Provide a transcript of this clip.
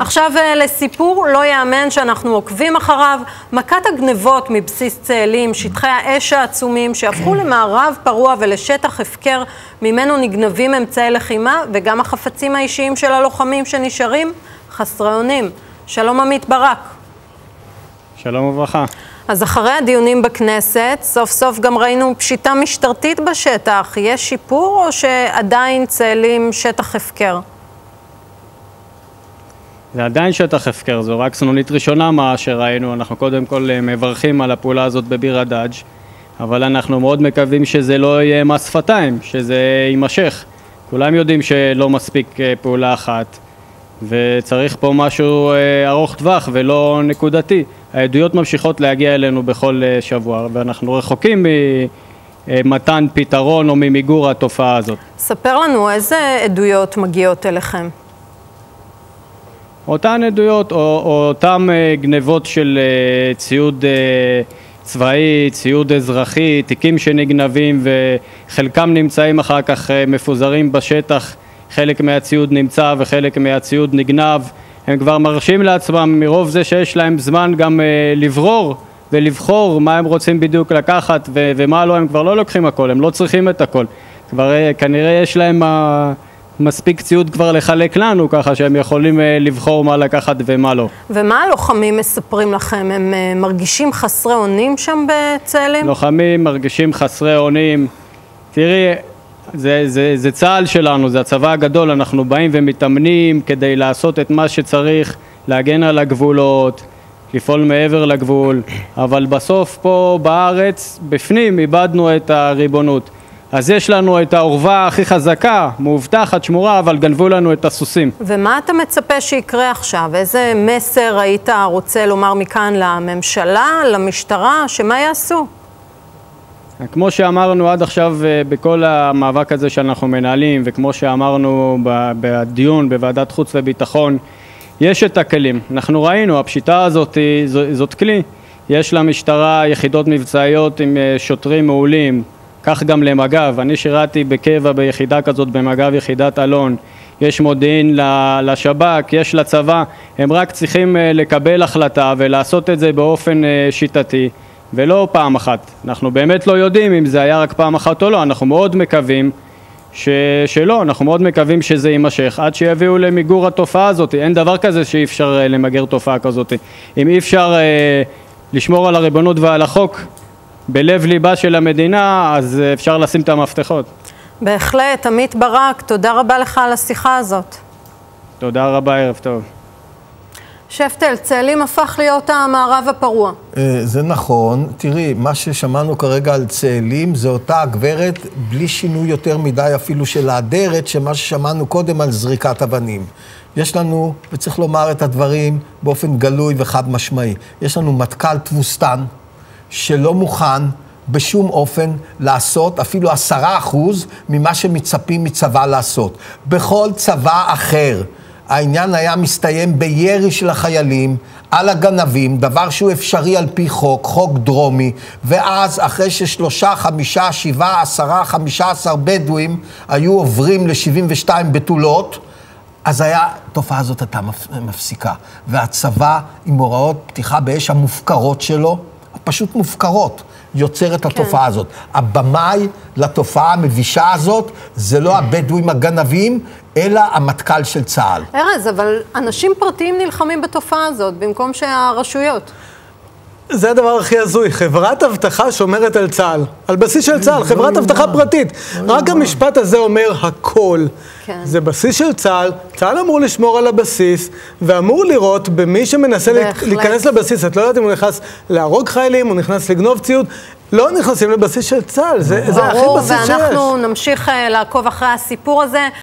עכשיו אה, לסיפור לא יאמן שאנחנו עוקבים אחריו, מכת הגנבות מבסיס צאלים, שטחי האש העצומים שהפכו למערב פרוע ולשטח הפקר ממנו נגנבים אמצעי לחימה וגם החפצים האישיים של הלוחמים שנשארים חסרי אונים. שלום עמית ברק. שלום וברכה. אז אחרי הדיונים בכנסת, סוף סוף גם ראינו פשיטה משטרתית בשטח. יש שיפור או שעדיין צאלים שטח הפקר? זה עדיין שטח הפקר, זו רק סנונית ראשונה מה שראינו, אנחנו קודם כל אה, מברכים על הפעולה הזאת בביר הדאג', אבל אנחנו מאוד מקווים שזה לא יהיה מס שפתיים, שזה יימשך. כולם יודעים שלא מספיק אה, פעולה אחת, וצריך פה משהו אה, ארוך טווח ולא נקודתי. העדויות ממשיכות להגיע אלינו בכל שבוע, ואנחנו רחוקים ממתן פתרון או ממיגור התופעה הזאת. ספר לנו, איזה עדויות מגיעות אליכם? אותן עדויות או, או אותן אה, גנבות של אה, ציוד אה, צבאי, ציוד אזרחי, תיקים שנגנבים וחלקם נמצאים אחר כך מפוזרים בשטח, חלק מהציוד נמצא וחלק מהציוד נגנב, הם כבר מרשים לעצמם מרוב זה שיש להם זמן גם לברור ולבחור מה הם רוצים בדיוק לקחת ומה לא, הם כבר לא לוקחים הכל, הם לא צריכים את הכל, כבר כנראה יש להם מספיק ציוד כבר לחלק לנו, ככה שהם יכולים אה, לבחור מה לקחת ומה לא. ומה הלוחמים מספרים לכם? הם אה, מרגישים חסרי אונים שם בצאלים? לוחמים מרגישים חסרי אונים. תראי, זה, זה, זה צה"ל שלנו, זה הצבא הגדול, אנחנו באים ומתאמנים כדי לעשות את מה שצריך, להגן על הגבולות, לפעול מעבר לגבול, אבל בסוף פה בארץ, בפנים, איבדנו את הריבונות. אז יש לנו את העורבה הכי חזקה, מאובטחת, שמורה, אבל גנבו לנו את הסוסים. ומה אתה מצפה שיקרה עכשיו? איזה מסר היית רוצה לומר מכאן לממשלה, למשטרה, שמה יעשו? כמו שאמרנו עד עכשיו אה, בכל המאבק הזה שאנחנו מנהלים, וכמו שאמרנו בדיון בוועדת חוץ וביטחון, יש את הכלים. אנחנו ראינו, הפשיטה הזאת זאת כלי. יש למשטרה יחידות מבצעיות עם אה, שוטרים מעולים, כך גם למג"ב, אני שירתי בקבע ביחידה כזאת במג"ב יחידת אלון, יש מודיעין לשב"כ, יש לצבא, הם רק צריכים אה, לקבל החלטה ולעשות את זה באופן אה, שיטתי ולא פעם אחת. אנחנו באמת לא יודעים אם זה היה רק פעם אחת או לא, אנחנו מאוד מקווים ש... שלא, אנחנו מאוד מקווים שזה יימשך עד שיביאו למיגור התופעה הזאת. אין דבר כזה שאי אפשר אה, למגר תופעה כזאת. אם אי אפשר אה, לשמור על הריבונות ועל החוק, בלב ליבה של המדינה, אז אפשר לשים את המפתחות. בהחלט. עמית ברק, תודה רבה לך על השיחה הזאת. תודה רבה, ערב טוב. שפטל, צאלים הפך להיות המערב הפרוע. אה, זה נכון. תראי, מה ששמענו כרגע על צאלים זה אותה הגברת, בלי שינוי יותר מדי אפילו של האדרת, שמה ששמענו קודם על זריקת אבנים. יש לנו, וצריך לומר את הדברים באופן גלוי וחד משמעי, יש לנו מטכ"ל תבוסתן, שלא מוכן בשום אופן לעשות אפילו עשרה אחוז ממה שמצפים מצבא לעשות. בכל צבא אחר העניין היה מסתיים בירי של החיילים על הגנבים, דבר שהוא אפשרי על פי חוק, חוק דרומי, ואז אחרי ששלושה, חמישה, שבעה, עשרה, חמישה עשר בדואים היו עוברים ל-72 בתולות, אז היה, התופעה הזאת הייתה מפסיקה. והצבא, עם הוראות פתיחה באש המופקרות שלו, פשוט מופקרות, יוצר את התופעה כן. הזאת. הבמאי לתופעה המבישה הזאת זה לא הבדואים הגנבים, אלא המטכ"ל של צה"ל. ארז, אבל אנשים פרטיים נלחמים בתופעה הזאת, במקום שהרשויות. זה הדבר הכי הזוי, חברת אבטחה שומרת על צה"ל, על בסיס של צה"ל, חברת אבטחה פרטית. רק המשפט הזה אומר הכל. כן. זה בסיס של צה"ל, צה"ל אמור לשמור על הבסיס, ואמור לראות במי שמנסה להיכנס לבסיס, את לא יודעת אם הוא נכנס להרוג חיילים, הוא נכנס לגנוב ציוד, לא נכנסים לבסיס של צה"ל, זה, זה הכי בסיס שיש. ברור, ואנחנו נמשיך אה, לעקוב אחרי הסיפור הזה.